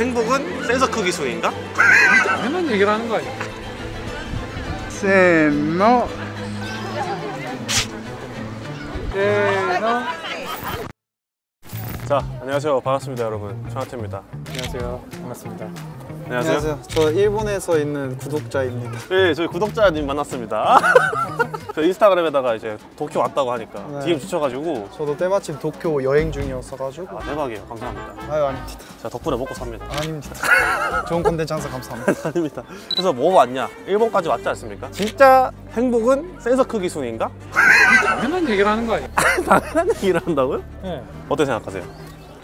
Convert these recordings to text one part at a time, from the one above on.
행복은 센서 크기 수인가? 당연한 얘기를 하는 거 아니야? せーの 세너 자 안녕하세요. 반갑습니다 여러분. 청하태입니다. 안녕하세요. 반갑습니다. 안녕하세요. 안녕하세요. 저 일본에서 있는 구독자입니다. 네 저희 구독자님 만났습니다 저 인스타그램에다가 이제 도쿄 왔다고 하니까 네. DM 주셔가지고 저도 때마침 도쿄 여행 중이었어 가지고 아 대박이에요 감사합니다 아유 아닙니다 자 덕분에 먹고 삽니다 아닙니다 좋은 콘텐츠 항상 감사합니다 아닙니다 그래서 뭐 왔냐 일본까지 왔지 않습니까? 진짜 행복은 센서 크기 순인가? 당연한 얘기를 하는 거 아니야? 당연한 얘기를 한다고요? 네 어떻게 생각하세요?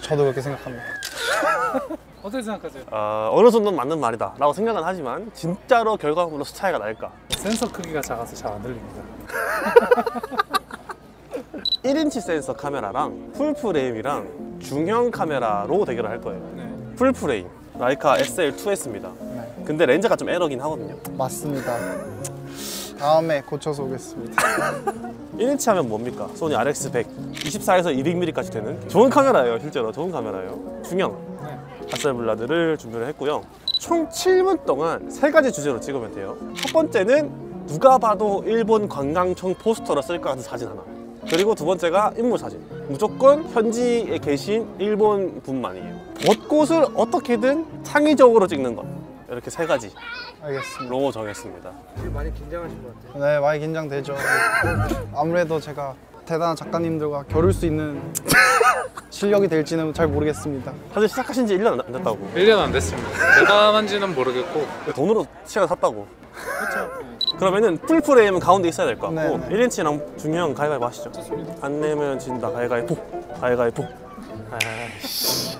저도 그렇게 생각합니다 어떻게 생각하세요? 어, 어느 정도는 맞는 말이다 라고 생각은 하지만 진짜로 결과물로 차이가 날까? 센서 크기가 작아서 잘 안 들립니다 1인치 센서 카메라랑 full frame이랑 중형 카메라로 대결을 할 거예요. 네. full frame. 라이카 SL2S입니다. 네 근데 렌즈가 좀 에러긴 하거든요. 맞습니다. 다음에 고쳐서 오겠습니다. 1인치 하면 뭡니까? 소니 RX100 24에서 200mm까지 되는 좋은 카메라예요 실제로. 좋은 카메라예요. 중형. 네. 하셀블라드를 준비를 했고요. 총 7분 동안 세 가지 주제로 찍으면 돼요. 첫 번째는 누가 봐도 일본 관광청 포스터로 쓸 것 같은 사진 하나. 그리고 두 번째가 인물 사진. 무조건 현지에 계신 일본 분만이에요. 벚꽃을 어떻게든 창의적으로 찍는 것. 이렇게 세 가지로 알겠습니다. 정했습니다. 네 많이 긴장되죠. 아무래도 제가 대단한 작가님들과 겨룰 수 있는 실력이 될지는 잘 모르겠습니다. 사실 시작하신 지 1년 안 됐다고. 1년 안 됐습니다. 대담한지는 모르겠고. 돈으로 시간 샀다고. 그 러면은 full frame은 가운데 있어야 될 것 같고 네. 1인치랑 중형 가위바위보 하시죠. 안 내면 진다. 가위바위보. 가위바위보. 아이씨.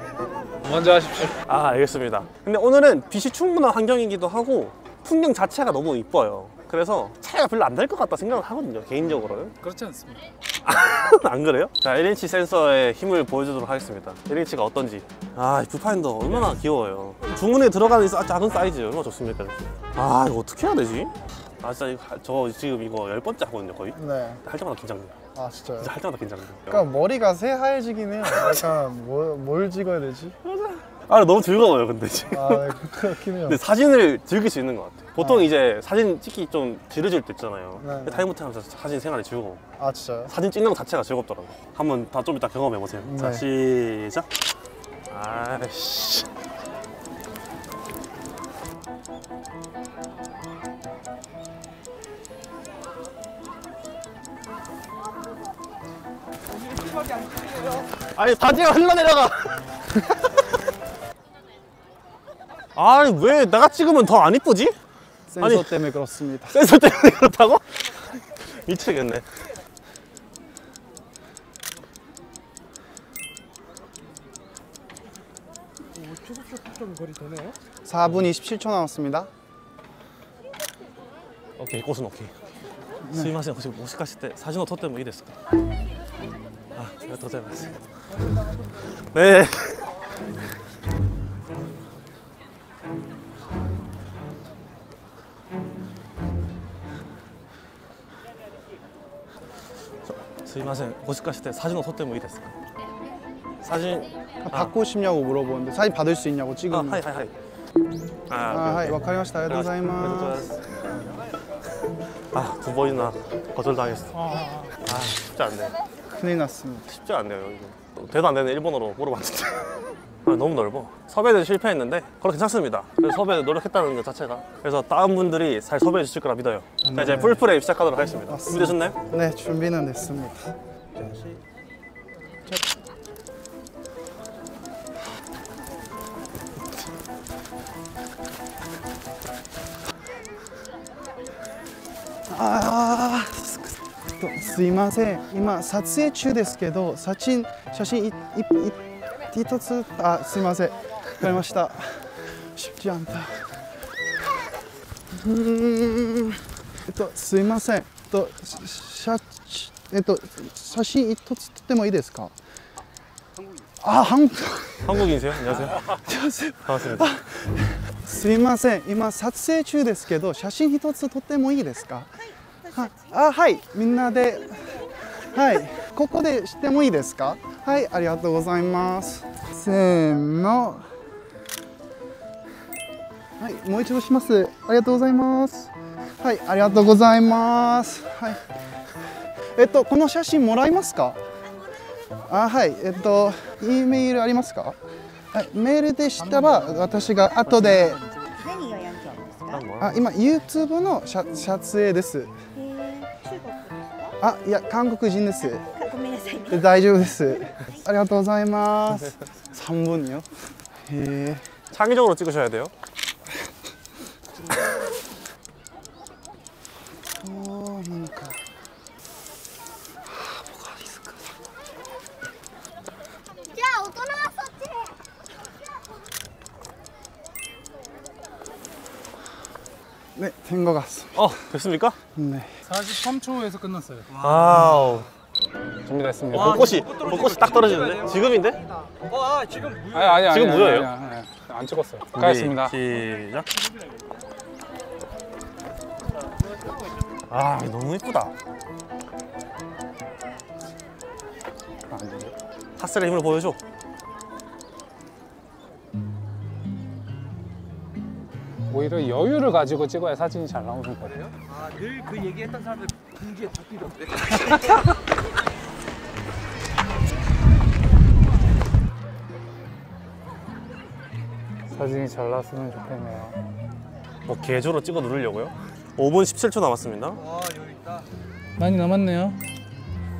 먼저 하십시오. 아 알겠습니다. 근데 오늘은 빛이 충분한 환경이기도 하고 풍경 자체가 너무 이뻐요. 그래서 차이가 별로 안 날 것 같다 생각을 하거든요 개인적으로는. 그렇지 않습니다. 안 그래요? 자 1인치 센서의 힘을 보여주도록 하겠습니다. 1인치가 어떤지. 아이 뷰파인더 얼마나 귀여워요. 주머니에 들어가는 작은 사이즈 얼마나 좋습니까? 이렇게. 아 이거 어떻게 해야 되지? 아 진짜 이거 하- 저 지금 이거 열 번째 하거든요 거의? 네. 할 때마다 긴장돼요. 아 진짜요? 진짜 할 때마다 긴장돼요. 그러니까 머리가 새하얘지긴 해요. 약간 뭐, 뭘 찍어야 되지? 아 너무 즐거워요 근데 지금. 아 네, 그렇긴 해요. 근데 사진을 즐길 수 있는 것 같아요. 보통 이제 사진 찍기 좀 지루질 때 있잖아요. 네. 타임부터 하면서 사진 생활이 즐거워. 아 진짜요? 사진 찍는 것 자체가 즐겁더라고요. 한번 다 좀 이따 경험해 보세요. 자 네. 시작. 아이씨 아니 바지가 흘러내려가 아니 왜 내가 찍으면 더 안 이쁘지? 센서 아니. 때문에 그렇습니다 센서 때문에 그렇다고? 미치겠네 4분 27초 남았습니다 오케이 꽃은 오케이 스미마셍 혹시 모시카시 때 사진を撮ってもいいですか あありがとうございます네すいませんもしかして사진を撮ってもいいですか사진 받고 싶냐고 물어보는데 사진 받을 수 있냐고 あ 찍으면 はいはいはい 아, あ 하이, わかりました. ありがとうございます. 아, 두 번이나 거절당했어. 아, 쉽지 않네. 큰일 났습니다. 쉽지 않네요, 이거. 되도 안 되는 일본어로 물어봤는데. 아, 너무 넓어. 섭외는 실패했는데, 그래도 괜찮습니다. 그래서 섭외 노력했다는 것 자체가. 그래서 다른 분들이 잘 섭외해 주실 거라 믿어요. 자, 이제 네. 풀프레임 시작하도록 하겠습니다. 맞습니다. 준비되셨나요? 네, 준비는 됐습니다. 아, とすいません今撮影中ですけど写真写真いいい一つあすいませんわかりました쉽지않다うーんえっとすいませんえっと写えっと写真一つ撮ってもいいですかあ、韓国 한국인이세요? 안녕하세요. 안녕하세요. 반갑습니다. すいません今撮影中ですけど写真一つ撮ってもいいですかは あはいみんなではいここでしてもいいですか？はいありがとうございますせーのはい、もう一度します。ありがとうございます。はい、ありがとうございます。はい。えっと、この写真もらえますか？あ、はい、えっと、E メールありますか？はい、メールでしたら、私が後で、何がやんちゃうんですか？あ、今 YouTube の写撮影です。え あ、いや、韓国人です。か。ごめんなさいね。大丈夫です。ありがとうございます。三分よ。へえ。 창의적으로 찍으셔야 돼요. 네, 된 것 같습니다. 어, 됐습니까? 네. 43초에서 끝났어요. 아우. 준비됐습니다. 벚꽃이 벚꽃이 딱 떨어지는데? 지금인데? 아니 아니 아니. 지금 아니, 뭐예요? 아니, 아니, 아니. 안 찍었어요. 가겠습니다. 시작. 아, 너무 이쁘다. 아, 네. 힘을 보여줘. 오히려 여유를 가지고 찍어야 사진이 잘 나오는 거예요. 늘그 얘기했던 사람들 궁지에 다 필요한데 사진이 잘 나왔으면 좋겠네요. 뭐 개조로 찍어 누르려고요? 5분 17초 남았습니다. 아 여기 있다 많이 남았네요.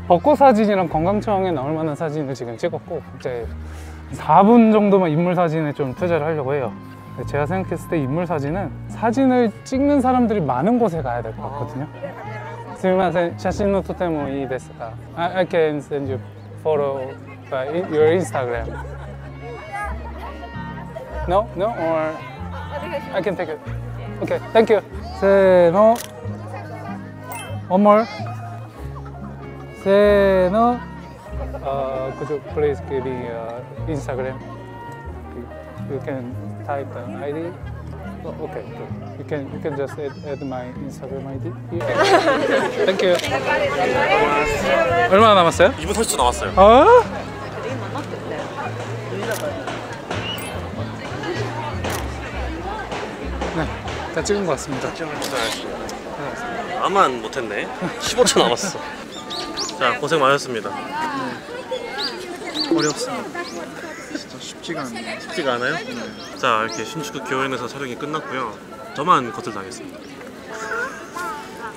벚꽃 사진이랑 관광청에 나올 만한 사진을 지금 찍었고 이제 4분 정도만 인물 사진에 좀 투자를 하려고 해요. 제가 생각했을 때 인물 사진은 사진을 찍는 사람들이 많은 곳에 가야 될 것 같거든요. 스미마센 자신노 토테모 이 데스가 I can send you photo by your Instagram. No? No? Or I can take it. Okay, thank you. 세노 One more. 세노 uh, Could you please give me uh, Instagram? You can type the ID. Oh, okay, good. You can you can just add, add my Instagram ID. here. Thank you. 얼마나 남았어요? 2분 30초 남았어요. 아? 네, 다 찍은 것 같습니다. 아만 못했네. 15초 남았어. 자, 고생 많으셨습니다. 어렵습니다. 쉽지가 않네요. 쉽지가 않아요? 자, 이렇게 신축구 교연에서 촬영이 끝났고요. 저만 거절당했습니다.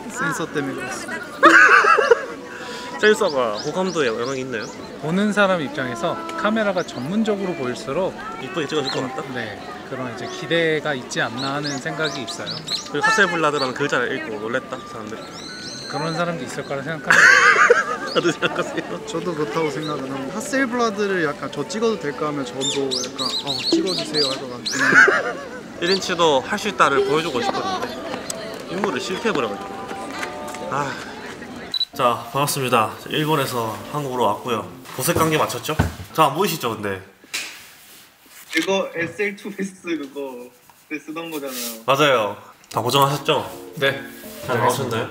센서 때문에 그렇습니다. 센서가 호감도에 영향이 있나요? 보는 사람 입장에서 카메라가 전문적으로 보일수록 이쁘게 찍어줄 것 같다. 네 그런 이제 기대가 있지 않나 하는 생각이 있어요. 그리고 하셀블라드라는 글자를 읽고 놀랬다, 사람들이. 그런 사람도 있을 거라 생각합 다들 생각하세요? 저도 그렇다고 생각은 합니다. 하셀블라드를 약간 저 찍어도 될까 하면 저도 약간 어, 찍어주세요 할것 한데 1인치도 할 수 있다를 보여주고 싶었는데 임무를 실패해버려가지고 아. 자 반갑습니다 일본에서 한국으로 왔고요 보색 관계 맞췄죠? 자 안 보이시죠 근데 이거 SL2S 그거 그때 쓰던 거잖아요. 맞아요 다 고정하셨죠? 네 잘 나오셨나요?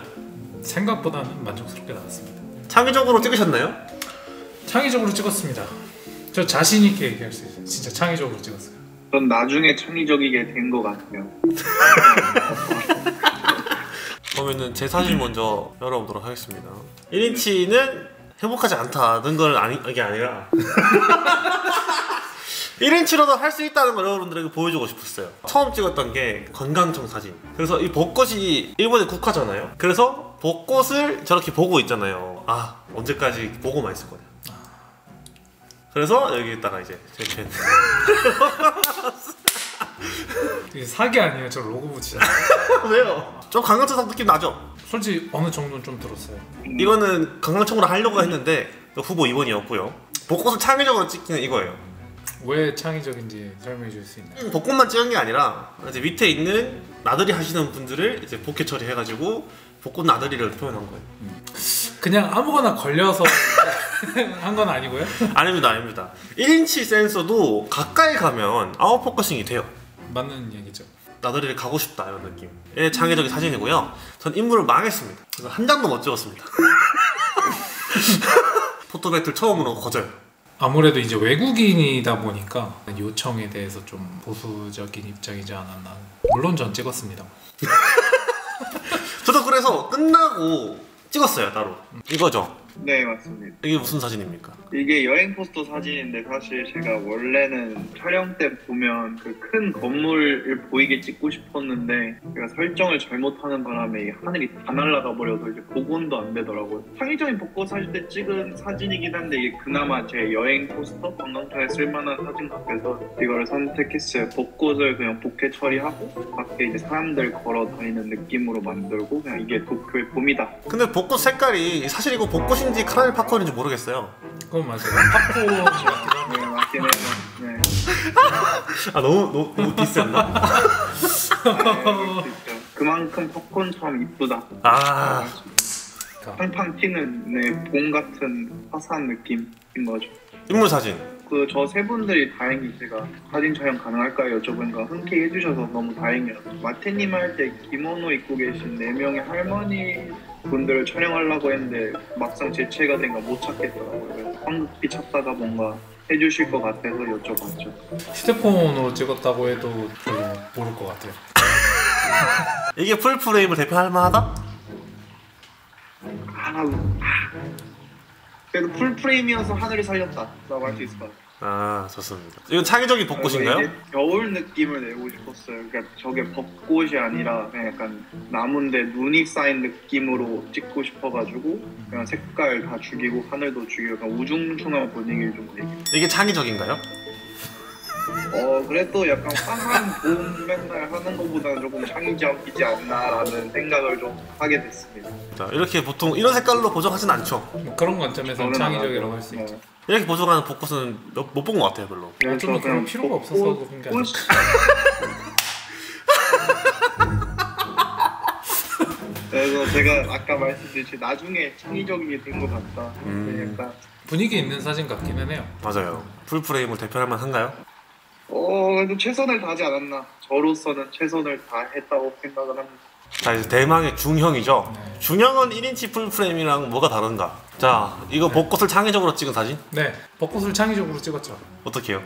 생각보다는 만족스럽게 나왔습니다. 창의적으로 찍으셨나요? 창의적으로 찍었습니다. 저 자신 있게 얘기할 수 있어요. 진짜 창의적으로 찍었어요. 전 나중에 창의적이게 된 것 같아요. 그러면은 제 사진 먼저 열어보도록 하겠습니다 1인치는 행복하지 않다는 걸 아니, 이게 아니라 1인치로도 할 수 있다는 걸 여러분들에게 보여주고 싶었어요 처음 찍었던 게 관광청 사진 그래서 이 벚꽃이 일본의 국화잖아요 그래서 벚꽃을 저렇게 보고 있잖아요 아 언제까지 보고만 있을 거냐 그래서 여기다가 이제 제 펜. 이게 사기 아니에요. 저 로고 붙이자. 왜요? 좀 관광청 느낌 나죠? 솔직히 어느 정도는 좀 들었어요. 이거는 관광청으로 하려고 했는데 후보 2번이었고요. 벚꽃을 창의적으로 찍기는 이거예요. 왜 창의적인지 설명해 줄 수 있나요? 벚꽃만 찍은 게 아니라 이제 밑에 있는 나들이 하시는 분들을 이제 bokeh 처리해가지고 벚꽃 나들이를 표현한 거예요. 그냥 아무거나 걸려서 한 건 아니고요. 아닙니다, 아닙니다. 1인치 센서도 가까이 가면 아웃 포커싱이 돼요. 맞는 얘기죠. 나들이를 가고 싶다 이런 느낌의 창의적인 사진이고요. 전 인물을 망했습니다. 그래서 한 장도 못 찍었습니다. 포토 배틀 처음으로 거절. 아무래도 이제 외국인이다 보니까 요청에 대해서 좀 보수적인 입장이지 않았나. 물론 전 찍었습니다. 저도 그래서 끝나고 찍었어요 따로. 이거죠. 네 맞습니다. 이게 무슨 사진입니까? 이게 여행 포스터 사진인데 사실 제가 원래는 촬영 때 보면 그 큰 건물을 보이게 찍고 싶었는데 제가 설정을 잘못하는 바람에 이 하늘이 다 날아가 버려서 이제 복원도 안 되더라고요. 창의적인 벚꽃 사실 때 찍은 사진이긴 한데 이게 그나마 제 여행 포스터 관광차에 쓸만한 사진 같아서 이거를 선택했어요. 벚꽃을 그냥 복회 처리하고 밖에 이제 사람들 걸어 다니는 느낌으로 만들고 그냥 이게 도쿄의 봄이다. 근데 벚꽃 색깔이 사실 이거 벚꽃인 지 카라멜 팝콘인지 모르겠어요. 그건 맞아요. 팝콘 같기도 하고. 네 맞긴 해요. 네. 아 너무 너무, 너무 디스했나? 그만큼 팝콘처럼 이쁘다. 아 팡팡 튀는 네, 봄 같은 화사한 느낌인 거죠. 인물 사진. 그 저 세 분들이 다행히 제가 사진 촬영 가능할까요 여쭤보니까 흔쾌히 해주셔서 너무 다행이에요. 마태님 할 때 기모노 입고 계신 네 명의 할머니 분들을 촬영하려고 했는데 막상 제 체가 된가 못 찾겠더라고요. 그래서 황급히 찾다가 뭔가 해주실 것 같아서 여쭤봤죠. 휴대폰으로 찍었다고 해도 모를 것 같아요. 이게 풀 프레임을 대표할 만하다? 아, 아. 그래도 풀 프레임이어서 하늘이 살렸다라고 할 수 있을 것 같아요. 아 좋습니다. 이건 창의적인 벚꽃인가요? 이게 겨울 느낌을 내고 싶었어요. 그러니까 저게 벚꽃이 아니라 그냥 약간 나무인데 눈이 쌓인 느낌으로 찍고 싶어가지고 그냥 색깔 다 죽이고 하늘도 죽이고 우중충한 분위기를 좀 내고. 이게 창의적인가요? 어 그래도 약간 화한 봄 맨날 하는 것보다는 조금 창의적이지 않나라는 생각을 좀 하게 됐습니다. 자 이렇게 보통 이런 색깔로 보정하진 않죠. 뭐 그런 관점에서 저는 창의적이라고 안할수 하죠. 있죠. 네. 이렇게 보정하는 벚꽃은 못 본 것 같아요 별로. 어쩌면 그런 필요가 없어서 그런 게 아닐까. 그래서 제가 아까 말씀드렸듯이 나중에 창의적이게 된것 같다. 음. 약간 분위기 있는 사진 같기는 해요. 맞아요. 풀 프레임을 대표할 만한가요? 어 그래도 최선을 다하지 않았나. 저로서는 최선을 다했다고 생각을 합니다. 자 이제 대망의 중형이죠. 네. 중형은 1인치 풀 프레임이랑 뭐가 다른가? 자 이거 벚꽃을 창의적으로 찍은 사진 네, 벚꽃을 창의적으로 찍었죠. 어떻게 해요?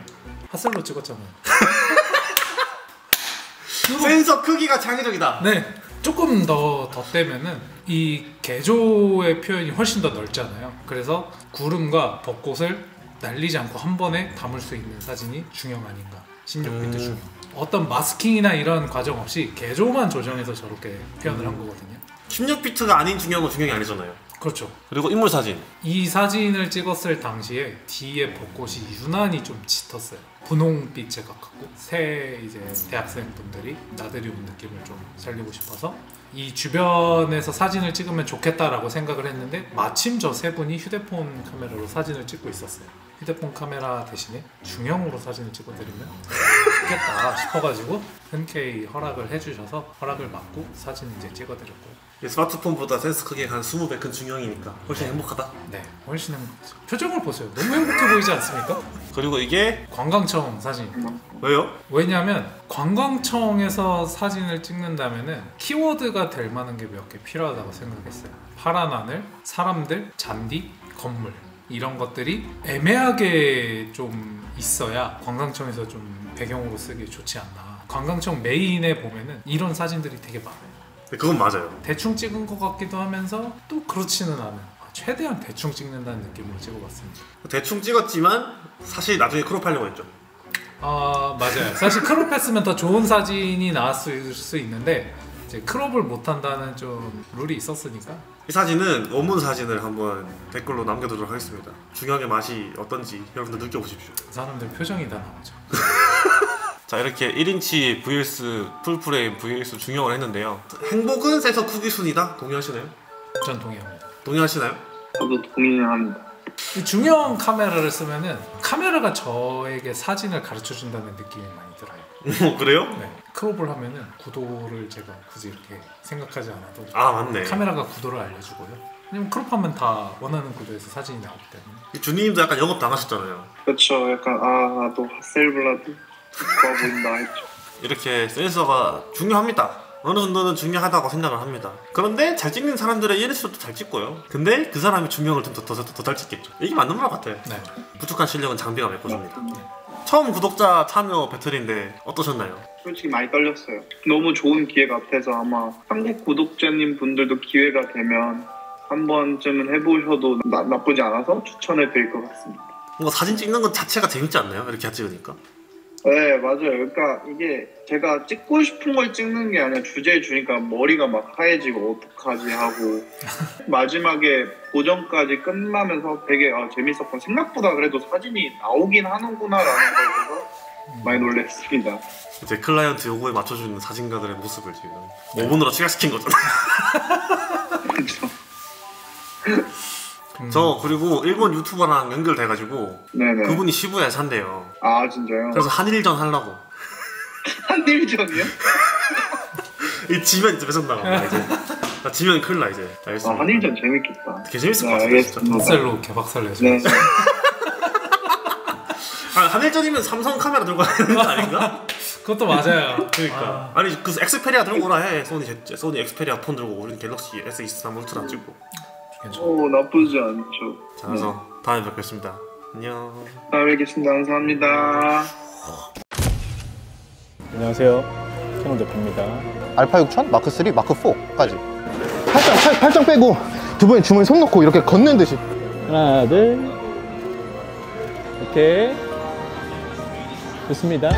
핫셀로 찍었잖아요. 센서 크기가 창의적이다. 네, 조금 더 덧대면은 이 계조의 표현이 훨씬 더 넓잖아요. 그래서 구름과 벚꽃을 날리지 않고 한 번에 담을 수 있는 사진이 중형 아닌가. 16비트 음. 중형. 어떤 마스킹이나 이런 과정 없이 개조만 조정해서 저렇게 표현을 한 거거든요. 16비트가 아닌 중형은 중형이 아니잖아요. 그렇죠. 그리고 인물 사진. 이 사진을 찍었을 당시에 뒤에 벚꽃이 유난히 좀 짙었어요. 분홍빛에 가깝고 새 이제 대학생 분들이 나들이 온 느낌을 좀 살리고 싶어서 이 주변에서 사진을 찍으면 좋겠다라고 생각을 했는데 마침 저 세 분이 휴대폰 카메라로 사진을 찍고 있었어요. 휴대폰 카메라 대신에 중형으로 사진을 찍어드리면 좋겠다 싶어가지고 흔쾌히 허락을 해주셔서 허락을 받고 사진 이제 찍어드렸고요. 이 스마트폰보다 센서 크기가 한 20배 큰 중형이니까 훨씬 행복하다. 네, 훨씬 행복하죠. 표정을 보세요. 너무 행복해 보이지 않습니까? 그리고 이게 관광청 사진. 왜요? 왜냐하면 관광청에서 사진을 찍는다면은 키워드가 될 만한 게 몇 개 필요하다고 생각했어요. 파란 하늘, 사람들, 잔디, 건물 이런 것들이 애매하게 좀 있어야 관광청에서 좀 배경으로 쓰기 좋지 않나. 관광청 메인에 보면은 이런 사진들이 되게 많아요. 네, 그건 맞아요. 대충 찍은 것 같기도 하면서 또 그렇지는 않은. 아, 최대한 대충 찍는다는 느낌으로 찍어봤습니다. 대충 찍었지만 사실 나중에 크롭하려고 했죠. 아 맞아요. 사실 크롭했으면 더 좋은 사진이 나왔을 수 있는데 이제 crop을 못한다는 좀 룰이 있었으니까 이 사진은 원본 사진을 한번 댓글로 남겨두도록 하겠습니다. 중형의 맛이 어떤지 여러분들 느껴보십시오. 그 사람들 표정이 다 나오죠. 자 이렇게 1인치 vs 풀프레임 vs 중형을 했는데요. 행복은 센서 크기 순이다. 동의하시나요? 전 동의합니다. 동의하시나요? 저도 동의를 합니다. 이 중형 카메라를 쓰면은 카메라가 저에게 사진을 가르쳐 준다는 느낌이 많이 들어요. 뭐 그래요? 네. 크롭을 하면은 구도를 제가 굳이 이렇게 생각하지 않아도 아 맞네. 카메라가 구도를 알려주고요. 왜냐면 크롭하면 다 원하는 구도에서 사진이 나오기 때문에. 이 주님도 약간 영업 당하셨잖아요. 그렇죠. 약간 아 나도 핫셀블라드 좋아 보인다 했죠. 이렇게 센서가 중요합니다. 어느 정도는 중요하다고 생각을 합니다. 그런데 잘 찍는 사람들의 이럴수록 잘 찍고요. 근데 그 사람이 중명을 좀 더더잘 찍겠죠. 이게 맞는 말 같아요. 네. 부족한 실력은 장비가 메꿔줍니다. 처음 구독자 참여 배틀인데 어떠셨나요? 솔직히 많이 떨렸어요. 너무 좋은 기회 같아서 아마 한국 구독자님 분들도 기회가 되면 한 번쯤은 해보셔도 나, 나쁘지 않아서 추천해 드릴 것 같습니다. 뭔가 사진 찍는 것 자체가 재밌지 않나요? 이렇게 찍으니까. 네, 맞아요. 그러니까 이게 제가 찍고 싶은 걸 찍는 게 아니라 주제 주니까 머리가 막 하얘지고 어떡하지 하고 마지막에 보정까지 끝나면서 되게 아, 재밌었고 생각보다 그래도 사진이 나오긴 하는구나라는 걸 보고 많이 놀랐습니다. 이제 클라이언트 요구에 맞춰주는 사진가들의 모습을 지금 5분으로 취약시킨 거잖아요. 그렇죠. 저 그리고 일본 유튜버랑 연결돼가지고 네네. 그분이 시부야에 산대요. 아 진짜요? 그래서 한일전 하려고. 한일전이요? 이 지면 이제 배선 나가 이제. 나 지면 큰일 나 이제. 아 알겠습니다. 한일전 재밌겠다. 되게 재밌을 것 네, 같아요. 진짜. 알겠습니다. 박살로 개박살 내죠. 네. 아, 한일전이면 삼성 카메라 들고 가야 되는 거 아닌가? 그것도 맞아요. 그러니까. 아. 니그 엑스페리아 들고 오라 해. 소니 제- 소니 엑스페리아 폰 들고 우리는 갤럭시 S23 울트라 찍고. 오 나쁘지 않죠. 자, 그래서 다음에 뵙겠습니다. 안녕. 다음에 뵙겠습니다. 감사합니다. 안녕하세요. 천원 대표입니다. 알파 6000, 마크 3, 마크 4까지. 팔짱, 팔, 팔짱 빼고 두 분이 주머니 손 넣고 이렇게 걷는 듯이. 하나, 둘. 오케이. 좋습니다.